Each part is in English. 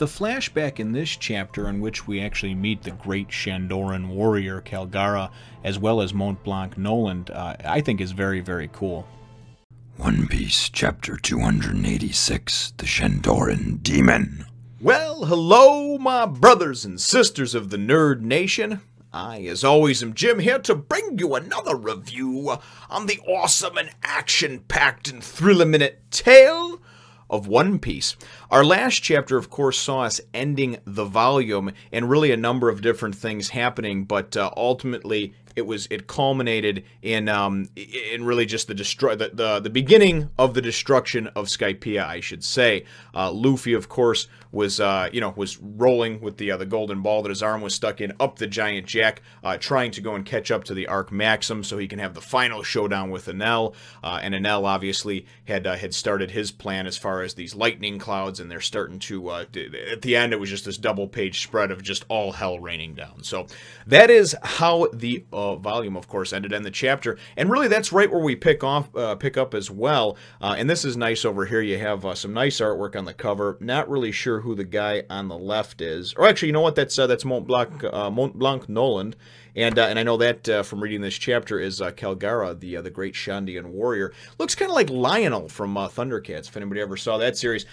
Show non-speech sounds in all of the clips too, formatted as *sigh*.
The flashback in this chapter, in which we actually meet the great Shandoran warrior Kalgara, as well as Mont Blanc Noland, uh, I think is very, very cool. One Piece, Chapter 286 The Shandoran Demon. Well, hello, my brothers and sisters of the Nerd Nation. I, as always, am Jim here to bring you another review on the awesome and action packed and thriller minute tale of One Piece. Our last chapter, of course, saw us ending the volume and really a number of different things happening, but uh, ultimately it was it culminated in um, in really just the destroy the, the, the beginning of the destruction of Skypiea, I should say. Uh, Luffy, of course, was uh, you know was rolling with the uh, the golden ball that his arm was stuck in up the giant jack, uh, trying to go and catch up to the Arc Maxim so he can have the final showdown with Enel. Uh, and Enel obviously had uh, had started his plan as far as these lightning clouds, and they're starting to at the end it was just this double page spread of just all hell raining down. So that is how the volume, of course, ended in the chapter, and really that's right where we pick off pick up as well. and this is nice over here. You have some nice artwork on the cover. Not really sure who the guy on the left is. Or actually, you know what? That's uh, that's Mont Blanc, uh, Mont Blanc Noland. And uh, and I know that uh, from reading this chapter is uh, Kalgara, the uh, the great Shandian warrior. Looks kind of like Lionel from uh, Thundercats, if anybody ever saw that series.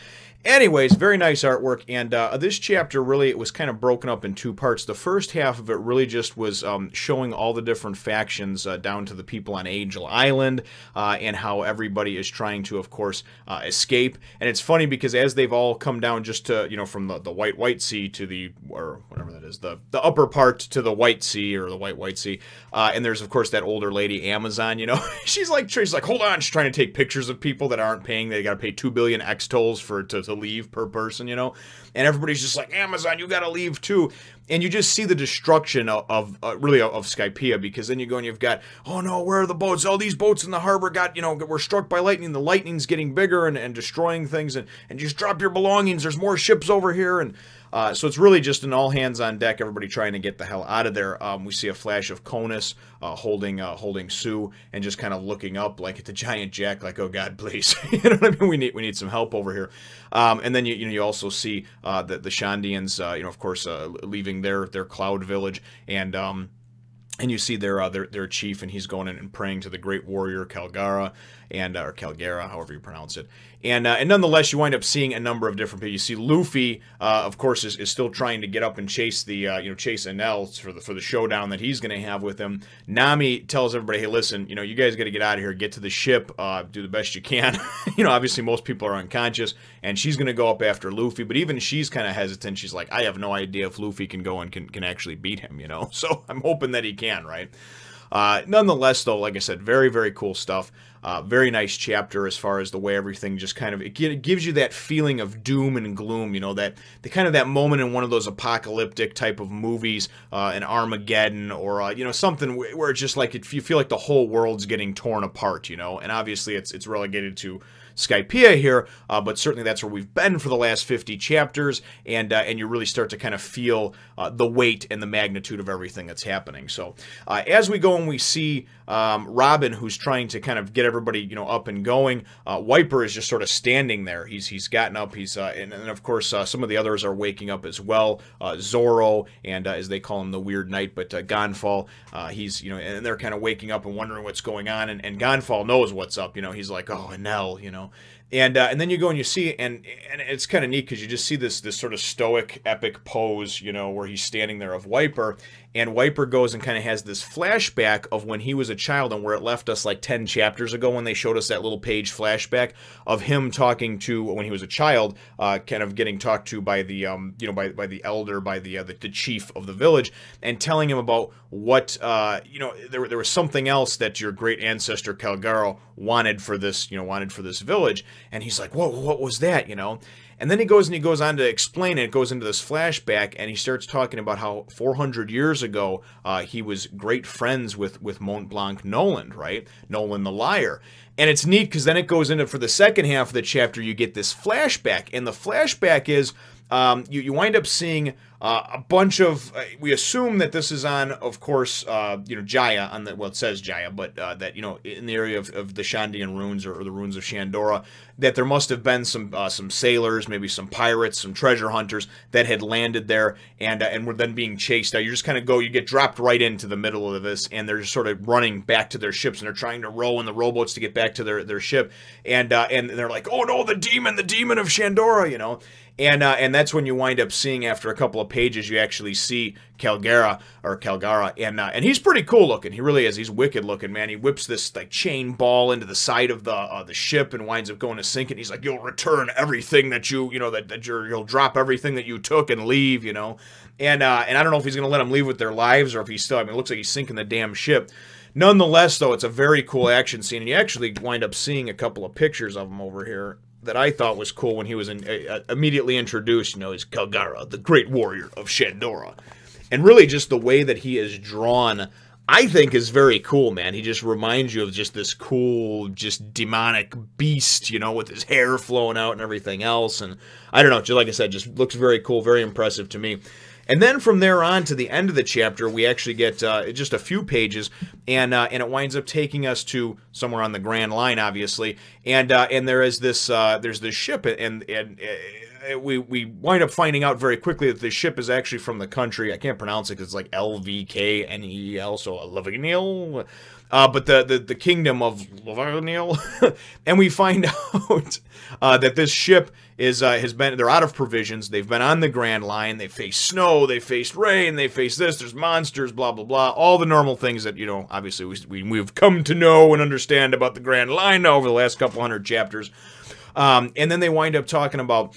Anyways, very nice artwork, and uh, this chapter really it was kind of broken up in two parts. The first half of it really just was um, showing all the different factions uh, down to the people on Angel Island, uh, and how everybody is trying to, of course, uh, escape. And it's funny because as they've all come down just to you know from the, the White White Sea to the or whatever that is the the upper part to the White Sea or the White White Sea, uh, and there's of course that older lady Amazon. You know, *laughs* she's like she's like hold on, she's trying to take pictures of people that aren't paying. They got to pay two billion X tolls for to to leave per person, you know? And everybody's just like, Amazon, you gotta leave too. And you just see the destruction of, of uh, really of Skypiea because then you go and you've got, oh no, where are the boats? All these boats in the harbor got, you know, were struck by lightning. The lightning's getting bigger and, and destroying things and, and just drop your belongings. There's more ships over here. And uh, so it's really just an all hands on deck, everybody trying to get the hell out of there. Um, we see a flash of Conis uh, holding uh, holding Suu and just kind of looking up like at the giant jack, like oh god, please, *laughs* you know what I mean? We need we need some help over here. Um, and then you, you know you also see uh, the the Shandians, uh, you know, of course, uh, leaving their their cloud village and. Um, and you see their, uh, their their chief, and he's going in and praying to the great warrior Kalgara, and or Kalgara, however you pronounce it. And uh, and nonetheless, you wind up seeing a number of different people. You see Luffy, uh, of course, is, is still trying to get up and chase the uh, you know chase Enel for the for the showdown that he's going to have with him. Nami tells everybody, "Hey, listen, you know, you guys got to get out of here, get to the ship, uh, do the best you can." *laughs* you know, obviously most people are unconscious, and she's going to go up after Luffy. But even she's kind of hesitant. She's like, "I have no idea if Luffy can go and can can actually beat him." You know, *laughs* so I'm hoping that he can, right? Uh, nonetheless, though, like I said, very, very cool stuff. Uh, very nice chapter as far as the way everything just kind of it gives you that feeling of doom and gloom. You know that the kind of that moment in one of those apocalyptic type of movies, uh, an Armageddon or uh, you know something where it's just like it, you feel like the whole world's getting torn apart. You know, and obviously it's it's relegated to Skypiea here, uh, but certainly that's where we've been for the last 50 chapters, and uh, and you really start to kind of feel uh, the weight and the magnitude of everything that's happening. So uh, as we go and we see um, Robin, who's trying to kind of get everybody you know up and going, uh, Wyper is just sort of standing there. He's he's gotten up. He's uh, and, and, of course uh, some of the others are waking up as well. Uh, Zoro and uh, as they call him the Weird Knight, but Gan Fall, he's you know and they're kind of waking up and wondering what's going on, and, and Gan Fall knows what's up. You know he's like oh Enel, you know and uh, and then you go and you see and and it's kind of neat because you just see this this sort of stoic epic pose you know where he's standing there of Wyper and Wyper goes and kind of has this flashback of when he was a child and where it left us like 10 chapters ago when they showed us that little page flashback of him talking to when he was a child uh, kind of getting talked to by the um you know by, by the elder by the, uh, the, the chief of the village and telling him about what uh you know there, there was something else that your great ancestor Calgaro wanted for this you know wanted for this village and he's like, whoa, what was that, you know? And then he goes and he goes on to explain it. It goes into this flashback, and he starts talking about how 400 years ago uh, he was great friends with with Mont Blanc Noland, right? Noland the liar. And it's neat because then it goes into for the second half of the chapter, you get this flashback, and the flashback is um, you, you wind up seeing Uh, a bunch of uh, we assume that this is on, of course, uh, you know Jaya on the well it says Jaya, but uh, that you know in the area of, of the Shandian ruins or, or, the ruins of Shandora, that there must have been some uh, some sailors, maybe some pirates, some treasure hunters that had landed there and uh, and were then being chased out. You just kind of go, you get dropped right into the middle of this, and they're just sort of running back to their ships, and they're trying to row in the rowboats to get back to their their ship, and and they're like, oh no, the demon, the demon of Shandora, you know, and uh, and that's when you wind up seeing after a couple of pages you actually see Kalgara or Kalgara and uh, and he's pretty cool looking. He really is. He's wicked looking man. He whips this like chain ball into the side of the uh, the ship and winds up going to sink it he's like you'll return everything that you you know that, that you're you'll drop everything that you took and leave you know? And uh, and I don't know if he's gonna let them leave with their lives or if he's still I mean it looks like he's sinking the damn ship. Nonetheless, though, it's a very cool action scene, and you actually wind up seeing a couple of pictures of him over here that I thought was cool when he was in, uh, immediately introduced. You know, is Kalgara, the great warrior of Shandora. And really, just the way that he is drawn, I think, is very cool, man. He just reminds you of just this cool, just demonic beast, you know, with his hair flowing out and everything else. And I don't know, just like I said, just looks very cool, very impressive to me. And then from there on to the end of the chapter, we actually get uh, just a few pages, and uh, and it winds up taking us to somewhere on the Grand Line, obviously. And uh, and there is this uh, there's this ship, and and uh, we we wind up finding out very quickly that this ship is actually from the country. I can't pronounce it because it's like L V K N E L, so Lavinil. Uh, but the, the, the kingdom of Lavinil, *laughs* and we find *laughs* out uh, that this ship is uh, has been they're out of provisions. They've been on the Grand Line. They face snow. They faced rain. They face this. There's monsters. Blah blah blah. All the normal things that you know. Obviously, we, we have come to know and understand about the Grand Line over the last couple hundred chapters. Um, and then they wind up talking about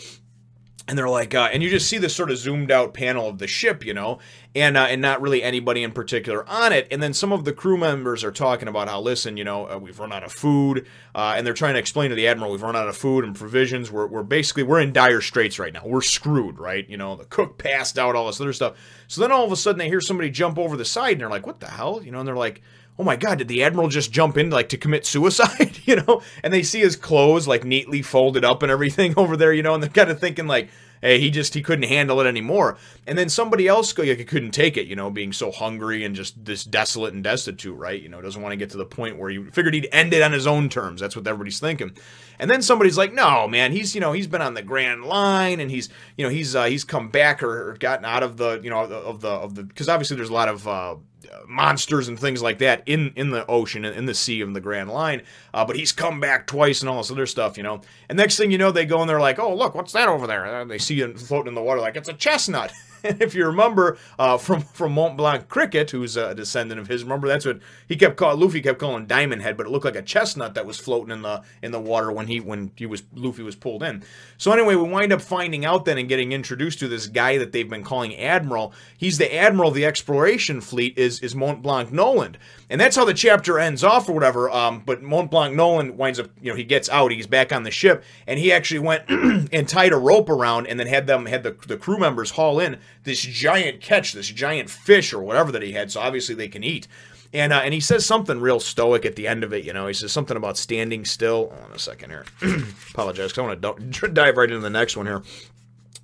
and they're like, uh, and you just see this sort of zoomed out panel of the ship, you know, and uh, and not really anybody in particular on it. And then some of the crew members are talking about how, listen, you know, uh, we've run out of food, uh, and they're trying to explain to the admiral we've run out of food and provisions. We're, we're basically we're in dire straits right now. We're screwed, right? You know, the cook passed out, all this other stuff. So then all of a sudden they hear somebody jump over the side, and they're like, what the hell, you know? And they're like. Oh my God! Did the admiral just jump in like to commit suicide? *laughs* you know, and they see his clothes like neatly folded up and everything *laughs* over there. You know, and they're kind of thinking like, Hey, he just he couldn't handle it anymore. And then somebody else go, like, he couldn't take it, you know, being so hungry and just this desolate and destitute, right? You know, doesn't want to get to the point where he figured he'd end it on his own terms. That's what everybody's thinking. And then somebody's like, no, man, he's you know he's been on the Grand Line and he's you know he's uh, he's come back or, or gotten out of the you know of the of the because obviously there's a lot of uh, monsters and things like that in in the ocean in the sea of the Grand Line. Uh, but he's come back twice and all this other stuff, you know. And next thing you know, they go and they're like, "Oh, look, what's that over there?" And they see it floating in the water, like it's a chestnut. *laughs* *laughs* If you remember uh, from from Mont Blanc Cricket, who's a descendant of his, remember that's what he kept calling. Luffy kept calling Diamond Head, but it looked like a chestnut that was floating in the in the water when he when he was Luffy was pulled in. So anyway, we wind up finding out then and getting introduced to this guy that they've been calling Admiral. He's the admiral of the exploration fleet. Is is Mont Blanc Noland, and that's how the chapter ends off or whatever. Um, but Mont Blanc Noland winds up, you know, he gets out, he's back on the ship, and he actually went *clears throat* and tied a rope around and then had them had the the crew members haul in this giant catch, this giant fish or whatever that he had. So obviously they can eat. And, uh, and he says something real stoic at the end of it, you know. He says something about standing still. Hold on a second here. *clears throat* Apologize, I want to *laughs* dive right into the next one here.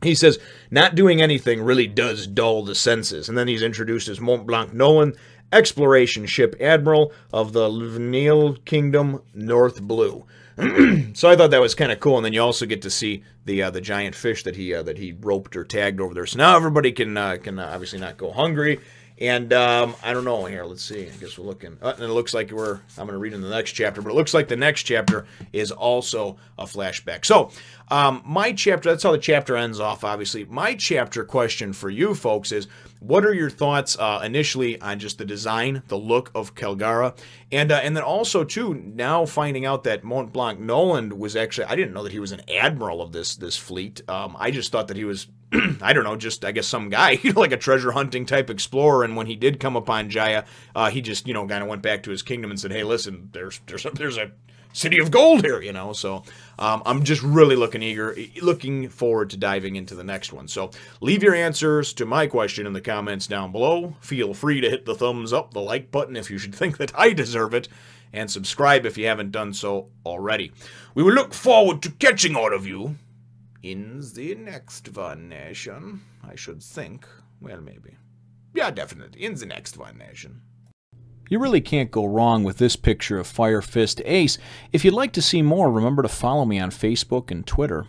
He says, not doing anything really does dull the senses. And then he's introduced as Mont Blanc Noland, exploration ship admiral of the Livnil Kingdom, North Blue. *clears throat* so I thought that was kind of cool, and then you also get to see the uh, the giant fish that he uh, that he roped or tagged over there. So now everybody can uh, can uh, obviously not go hungry. And um, I don't know here. Let's see. I guess we're looking. Uh, and it looks like we're. I'm going to read in the next chapter, but it looks like the next chapter is also a flashback. So um, my chapter. That's how the chapter ends off. Obviously, my chapter question for you folks is: What are your thoughts uh, initially on just the design, the look of Kalgara, and uh, and then also too now finding out that Mont Blanc Noland was actually. I didn't know that he was an admiral of this this fleet. Um, I just thought that he was *clears throat* I don't know, just I guess some guy, *laughs* you know, like a treasure hunting type explorer. And when he did come upon Jaya, uh, he just you know kind of went back to his kingdom and said, "Hey, listen, there's there's a, there's a city of gold here," you know. So um, I'm just really looking eager, looking forward to diving into the next one. So leave your answers to my question in the comments down below. Feel free to hit the thumbs up, the like button if you should *laughs* think that I deserve it, and subscribe if you haven't done so already. We will look forward to catching all of you in the next one nation, I should think. Well, maybe. Yeah, definitely. In the next one nation. You really can't go wrong with this picture of Fire Fist Ace. If you'd like to see more, remember to follow me on Facebook and Twitter.